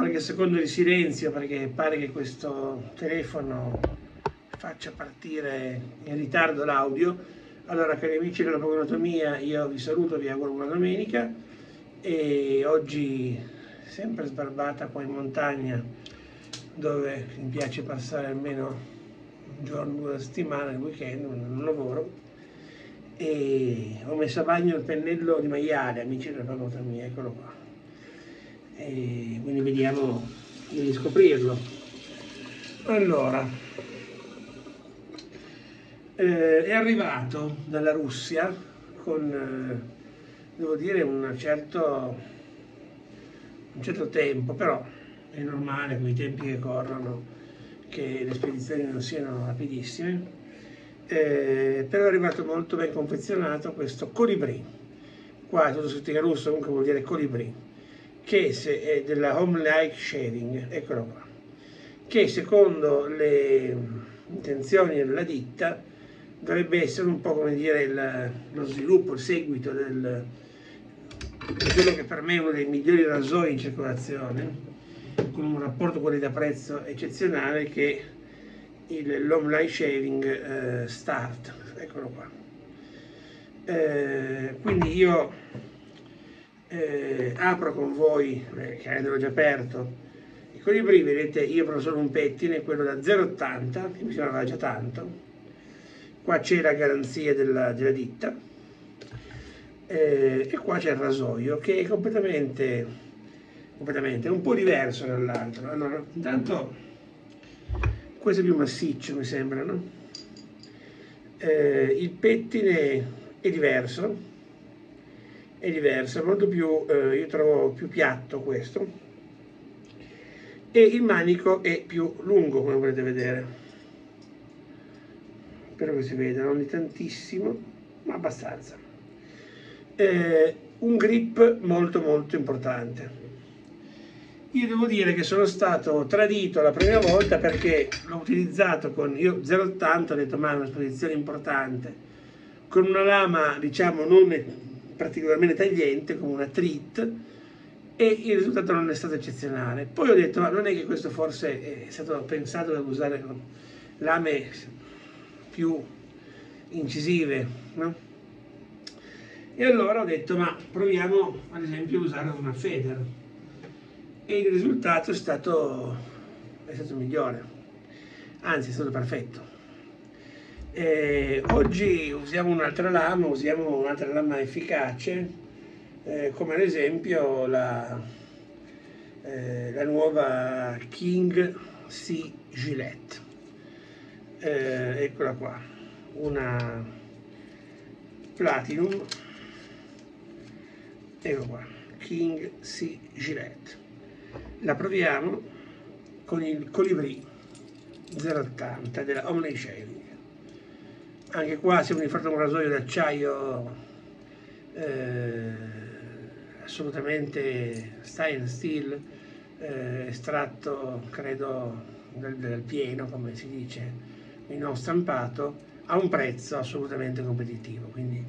qualche secondo di silenzio perché pare che questo telefono faccia partire in ritardo l'audio. Allora cari amici della Pogonatomia, io vi saluto, vi auguro buona domenica e oggi sempre sbarbata qua in montagna dove mi piace passare almeno un giorno, due settimane, il weekend, non lavoro e ho messo a bagno il pennello di maiale, amici della Pogonatomia, eccolo qua e quindi vediamo di scoprirlo. Allora eh, è arrivato dalla Russia con eh, devo dire un certo un certo tempo però è normale con i tempi che corrono che le spedizioni non siano rapidissime. Eh, però è arrivato molto ben confezionato questo colibrì qua tutto scritto in russo comunque vuol dire colibrì che se, è della Home Like Sharing, eccolo qua, che secondo le intenzioni della ditta dovrebbe essere un po' come dire il, lo sviluppo, il seguito del, quello che per me è uno dei migliori rasoi in circolazione, con un rapporto qualità-prezzo eccezionale che il Home Light Shaving eh, Start, eccolo qua. Eh, quindi io eh, apro con voi, eh, che l'ho già aperto, i colibri, vedete, io ho solo un pettine, quello da 0,80, che mi sembrava già tanto, qua c'è la garanzia della, della ditta, eh, e qua c'è il rasoio, che è completamente, completamente un po' diverso dall'altro. Allora, intanto, questo è più massiccio, mi sembra, no? Eh, il pettine è diverso, è diversa, molto più, eh, io trovo più piatto questo e il manico è più lungo come potete vedere. Spero che si veda, non di tantissimo ma abbastanza. Eh, un grip molto molto importante. Io devo dire che sono stato tradito la prima volta perché l'ho utilizzato con io 0,80 ho detto ma è un'esposizione importante con una lama diciamo non particolarmente tagliente come una treat e il risultato non è stato eccezionale. Poi ho detto, ma non è che questo forse è stato pensato per usare lame più incisive, no? E allora ho detto, ma proviamo ad esempio a usare una Feder. E il risultato è stato, è stato migliore, anzi è stato perfetto. Eh, oggi usiamo un'altra lama, usiamo un'altra lama efficace, eh, come ad esempio la, eh, la nuova King C Gillette. Eh, eccola qua, una Platinum, ecco qua, King C Gillette. La proviamo con il Colibri 080 della Omni Shaving anche qua siamo di fronte a un rasoio d'acciaio eh, assolutamente stainless steel eh, estratto credo del, del, pieno come si dice quindi non stampato a un prezzo assolutamente competitivo. Quindi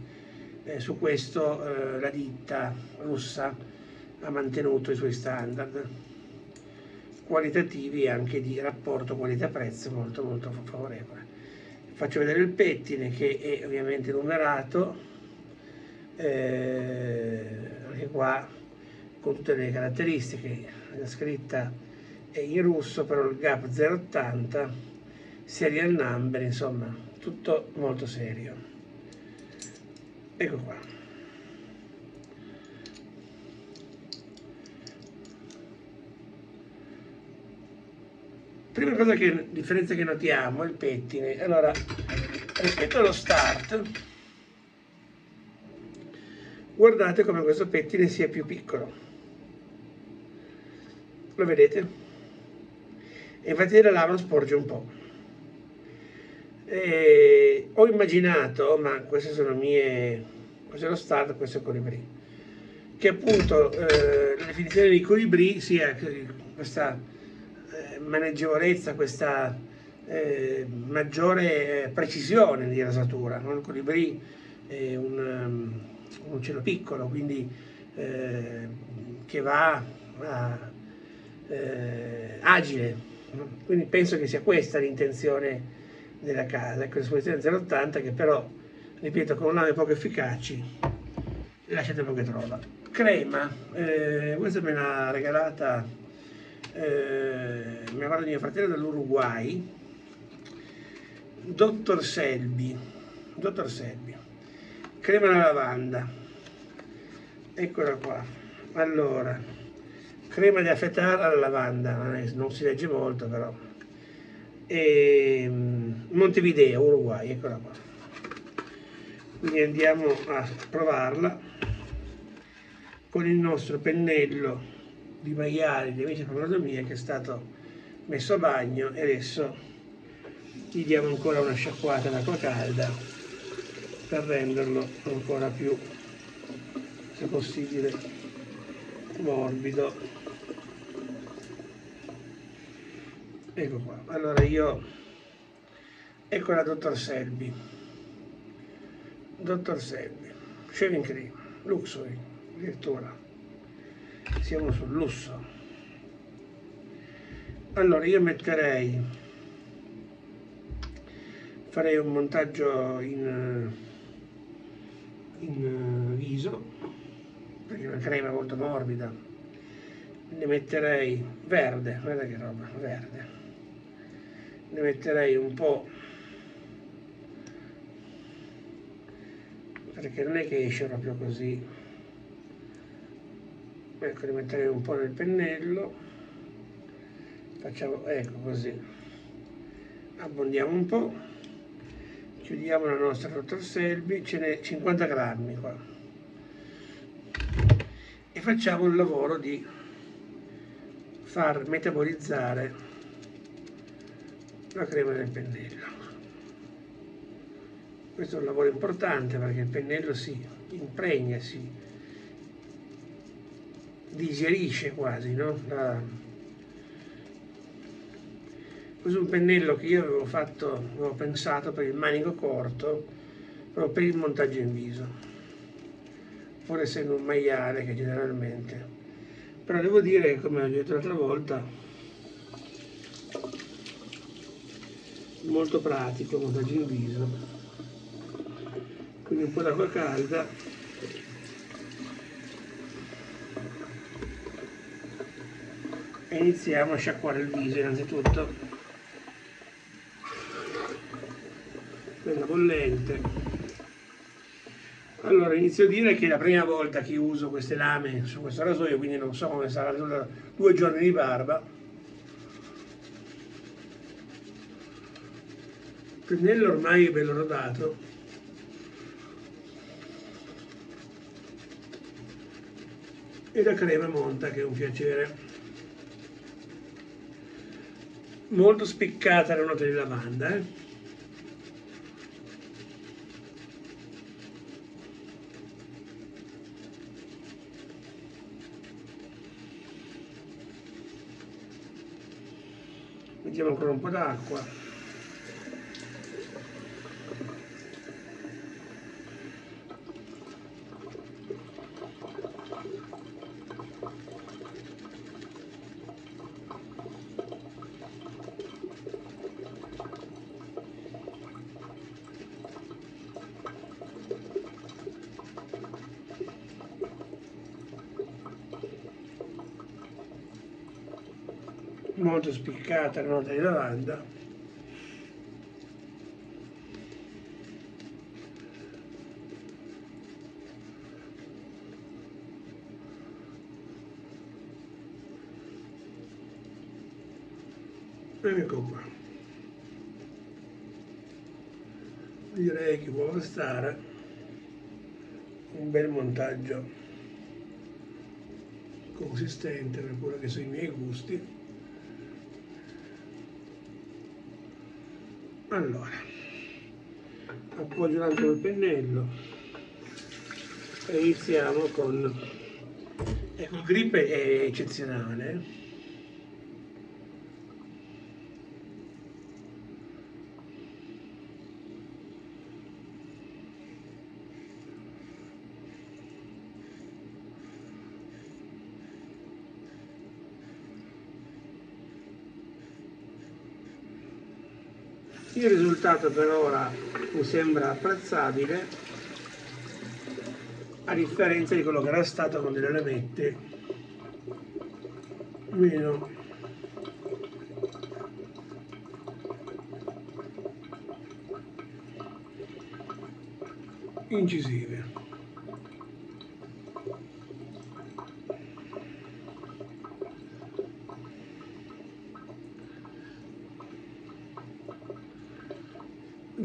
eh, su questo eh, la ditta russa ha mantenuto i suoi standard qualitativi e anche di rapporto qualità-prezzo molto molto favorevole faccio vedere il pettine che è ovviamente numerato eh, anche qua con tutte le caratteristiche la scritta è in russo però il gap 080 serial number insomma tutto molto serio. Ecco qua prima cosa che, differenza che notiamo è il pettine. Allora, rispetto allo start, guardate come questo pettine sia più piccolo. Lo vedete? E infatti la lava sporge un po'. E ho immaginato, ma queste sono mie, questo è lo start, questo è il colibrì, che appunto eh, la definizione di colibrì sia questa maneggevolezza, questa eh, maggiore precisione di rasatura. No? Il colibrì è un, um, un uccello piccolo, quindi eh, che va a eh, agile. Quindi penso che sia questa l'intenzione della casa, ecco l'esposizione 0,80 che però, ripeto, con lame poco efficaci lasciate poche trova. Crema, eh, questa me l'ha regalata eh, mia madre di mio fratello dall'Uruguay, Dottor Selby, Dottor Selby, crema alla lavanda, eccola qua, allora, crema di affettare alla lavanda, non si legge molto però, e, ehm, Montevideo, Uruguay, eccola qua, quindi andiamo a provarla con il nostro pennello di maiali di amici Pavlodomia che è stato messo a bagno e adesso gli diamo ancora una sciacquata d'acqua calda per renderlo ancora più se possibile morbido. Ecco qua. Allora io ecco la dottor Selby. Dottor Selby shaving cream luxury addirittura siamo sul lusso. Allora io metterei farei un montaggio in, in viso perché è una crema molto morbida. Ne metterei verde guarda che roba verde. Ne metterei un po' perché non è che esce proprio così ecco rimetterei un po' nel pennello. Facciamo ecco così. Abbondiamo un po' chiudiamo la nostra Dr. Selby. Ce n'è 50 grammi qua. E facciamo il lavoro di far metabolizzare la crema del pennello. Questo è un lavoro importante perché il pennello si impregna, si digerisce quasi, no? La... Questo è un pennello che io avevo fatto, avevo pensato per il manico corto, proprio per il montaggio in viso, pur essendo un maiale che generalmente. Però devo dire come ho detto l'altra volta, molto pratico il montaggio in viso. Quindi un po' d'acqua calda iniziamo a sciacquare il viso innanzitutto. Quella bollente allora inizio a dire che è la prima volta che uso queste lame su questo rasoio quindi non so come sarà due giorni di barba. Il pennello ormai è bello rodato. E la crema monta che è un piacere molto spiccata la nota di lavanda eh? mettiamo ancora un po' d'acqua molto spiccata la nota di lavanda. Ecco qua. Direi che può bastare un bel montaggio consistente per quello che sono i miei gusti allora appoggio l'altro pennello e iniziamo con ecco il grip è eccezionale il risultato per ora mi sembra apprezzabile a differenza di quello che era stato con delle lamette meno. Incisive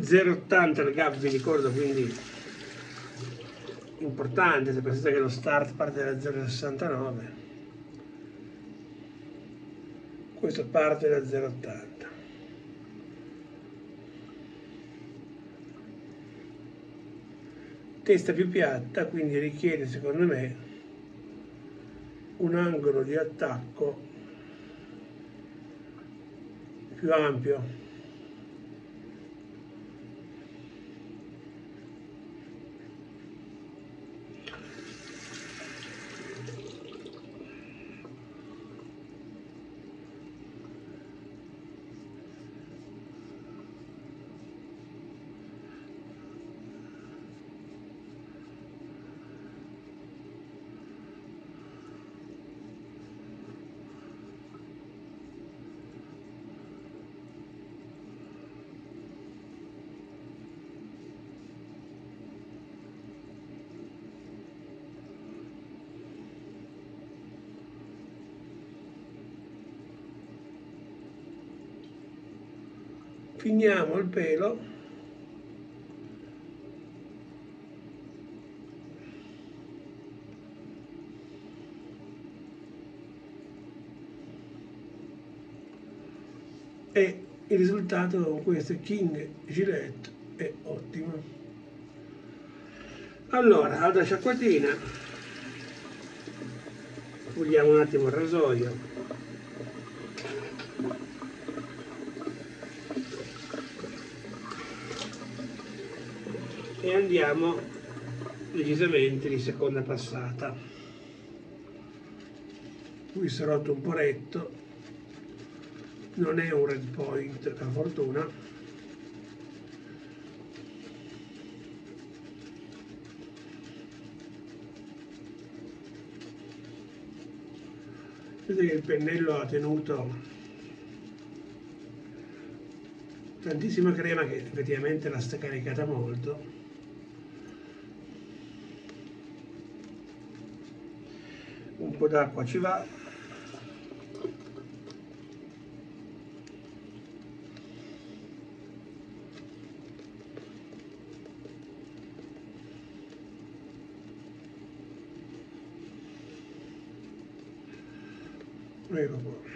.80 il gap vi ricordo quindi importante se pensate che lo start parte da 0,69 questo parte da 0,80 testa più piatta quindi richiede secondo me un angolo di attacco più ampio finiamo il pelo. E il risultato con questo King Gillette è ottimo. Allora altra sciacquatina. Puliamo un attimo il rasoio e andiamo decisamente di seconda passata. Qui si è rotto un poretto. Non è un red point per fortuna. Vedete che il pennello ha tenuto tantissima crema che effettivamente l'ha caricata molto un po' d'acqua ci va. Ecco qua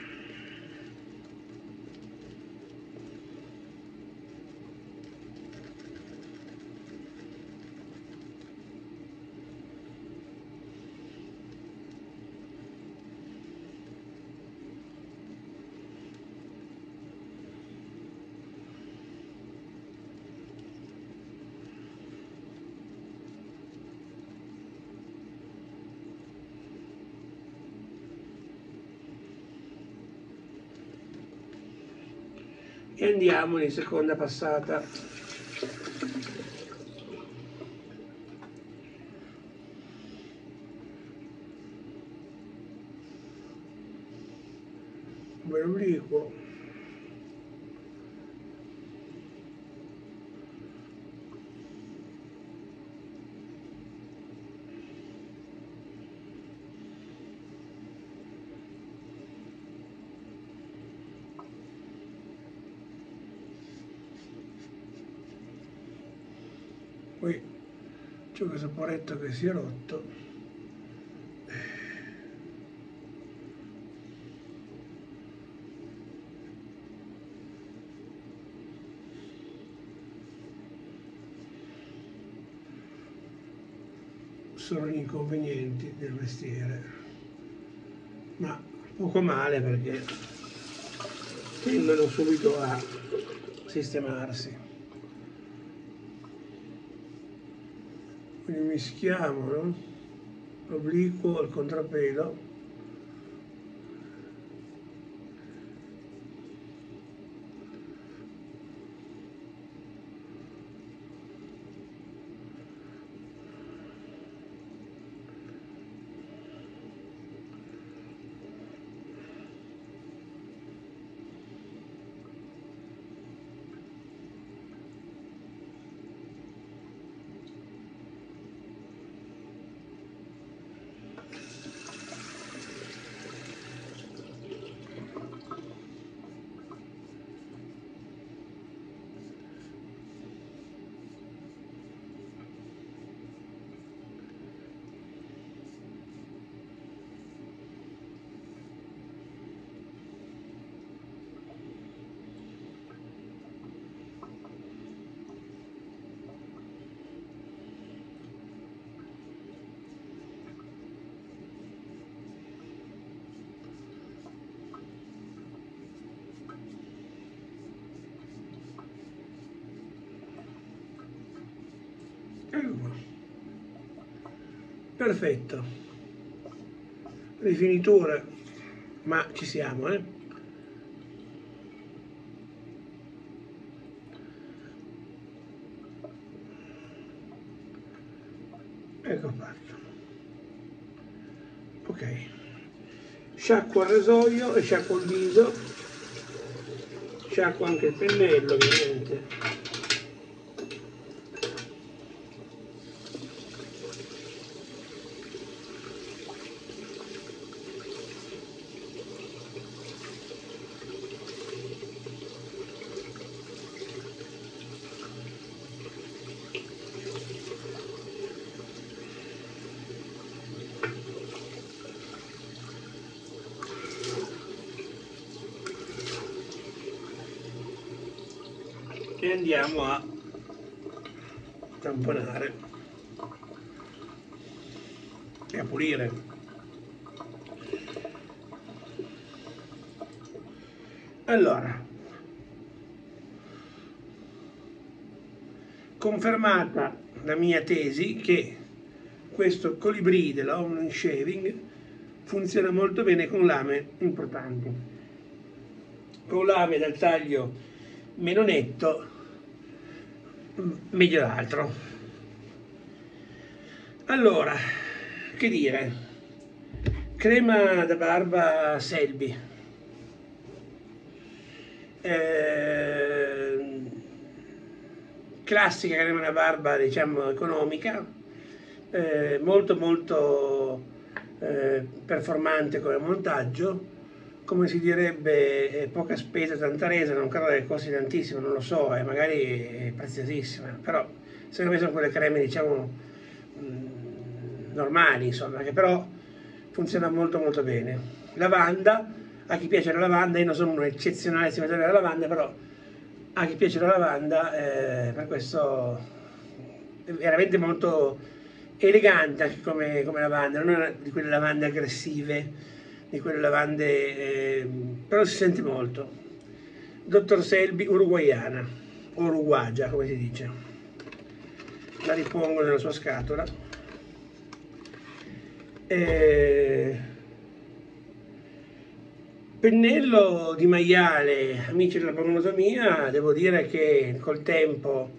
e andiamo in seconda passata come l'obliquo poi c'è questo poretto che si è rotto. Sono gli inconvenienti del mestiere ma poco male perché tendono subito a sistemarsi quindi mischiamo no? l'obliquo al contrapelo ecco perfetto. Rifinitura ma ci siamo eh. Ecco fatto. Ok. Sciacquo il rasoio e sciacquo il viso. Sciacquo anche il pennello ovviamente e andiamo a tamponare e a pulire. Allora confermata la mia tesi che questo colibrì dell'Home Shaving funziona molto bene con lame importanti. Con lame dal taglio meno netto meglio l'altro allora che dire? Crema da barba Selby. Eh, classica crema da barba diciamo economica eh, molto molto eh, performante come montaggio come si direbbe, eh, poca spesa, tanta resa, non credo che costi tantissimo, non lo so, e magari è preziosissima, però secondo me sono quelle creme, diciamo, mm, normali, insomma, che però funziona molto molto bene. Lavanda, a chi piace la lavanda, io non sono un eccezionale estimatore della lavanda, però a chi piace la lavanda, eh, per questo è veramente molto elegante anche come, come lavanda, non è di quelle lavande aggressive, di quelle lavande, eh, però si sente molto. Dottor Selby, uruguayana, uruguagia come si dice. La ripongo nella sua scatola. Eh, pennello di maiale, amici della monotomia, devo dire che col tempo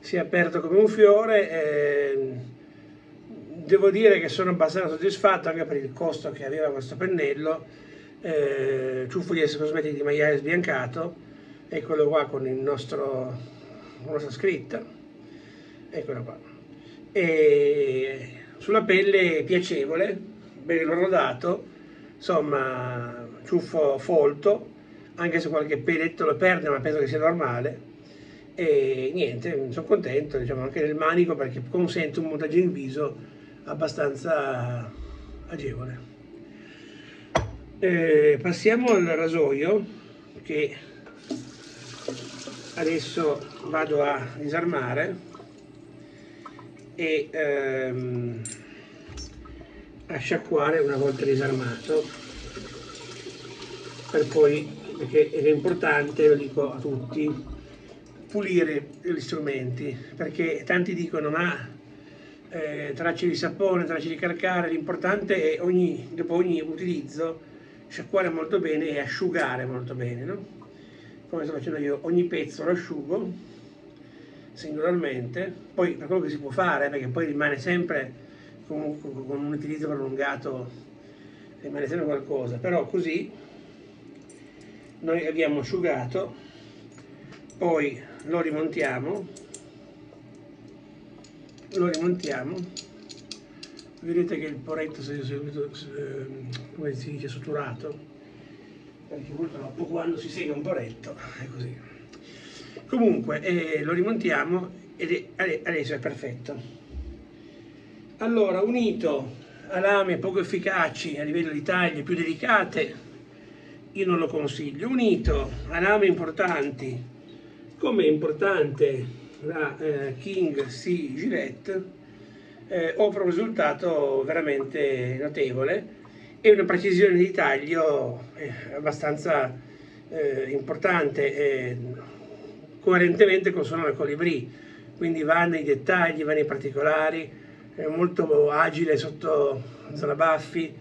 si è aperto come un fiore. Eh, devo dire che sono abbastanza soddisfatto anche per il costo che aveva questo pennello, eh, ciuffo di cosmetici di maiale sbiancato, eccolo qua con il nostro, la nostra scritta, eccolo qua. E sulla pelle piacevole, bello rodato, insomma ciuffo folto, anche se qualche peletto lo perde ma penso che sia normale. E niente, sono contento diciamo, anche del manico perché consente un montaggio in viso abbastanza agevole. Eh, passiamo al rasoio che adesso vado a disarmare e ehm, a sciacquare una volta disarmato per poi, perché è importante, lo dico a tutti, pulire gli strumenti perché tanti dicono ma eh, tracce di sapone, tracce di calcare, l'importante è ogni, dopo ogni utilizzo sciacquare molto bene e asciugare molto bene, no? come sto facendo io, ogni pezzo lo asciugo singolarmente, poi per quello che si può fare, perché poi rimane sempre con, con un utilizzo prolungato, rimane sempre qualcosa, però così noi abbiamo asciugato, poi lo rimontiamo lo rimontiamo vedete che il poretto si è seguito come si dice suturato. Perché purtroppo quando si sega un poretto è così. Comunque eh, lo rimontiamo ed è, adesso è perfetto. Allora unito a lame poco efficaci a livello di taglie più delicate io non lo consiglio. Unito a lame importanti come è importante la eh, King C. Gillette eh, offre un risultato veramente notevole e una precisione di taglio eh, abbastanza eh, importante coerentemente con Sonora Colibri quindi va nei dettagli, va nei particolari, è molto agile sotto zona baffi,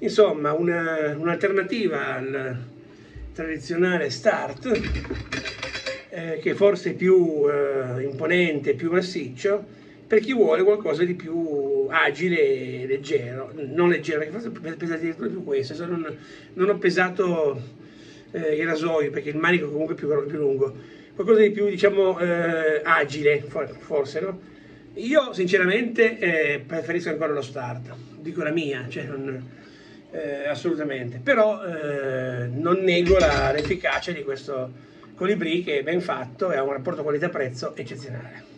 insomma un'alternativa al tradizionale start eh, che forse è più eh, imponente, più massiccio, per chi vuole qualcosa di più agile e leggero, non leggero, perché forse pesa addirittura più questo, non, non ho pesato eh, il rasoio perché il manico comunque è più, più lungo, qualcosa di più diciamo eh, agile forse, no? Io sinceramente eh, preferisco ancora lo start, dico la mia, cioè non, eh, assolutamente, però non nego l'efficacia di questo colibrì che è ben fatto e ha un rapporto qualità-prezzo eccezionale.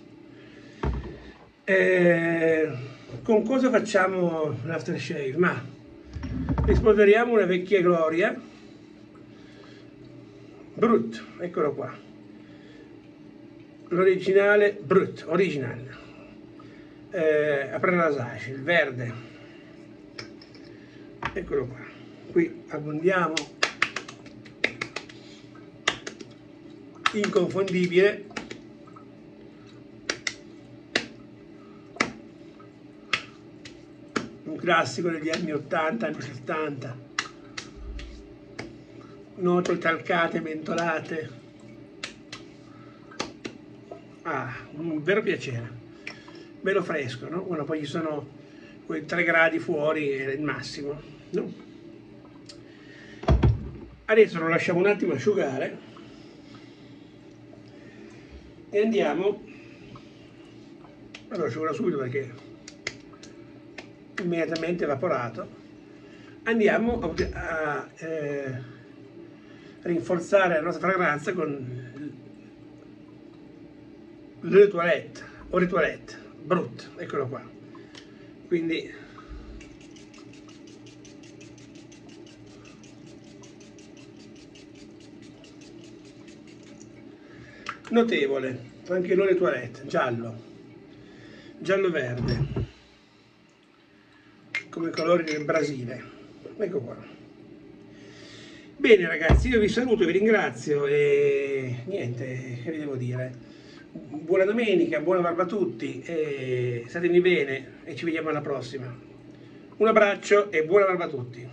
Eh, con cosa facciamo l'aftershave? Ma rispolveriamo una vecchia gloria, Brut, eccolo qua, l'originale Brut, originale, eh, apprendage, il verde, eccolo qua, qui abbondiamo, inconfondibile, un classico degli anni 80, anni 70. Note calcate, mentolate. Ah, un vero piacere. Bello fresco, no? Bueno, poi ci sono quei 3 gradi fuori, è il massimo, no? Adesso lo lasciamo un attimo asciugare e andiamo allora asciugherò subito perché immediatamente evaporato, andiamo a, a eh, rinforzare la nostra fragranza con le toilette o le toilette, brut, eccolo qua. Quindi notevole, anche l'olio toilette, giallo, giallo-verde come colori del Brasile. Ecco qua. Bene ragazzi, io vi saluto, vi ringrazio e niente, che vi devo dire. Buona domenica, buona barba a tutti, e statemi bene e ci vediamo alla prossima. Un abbraccio e buona barba a tutti.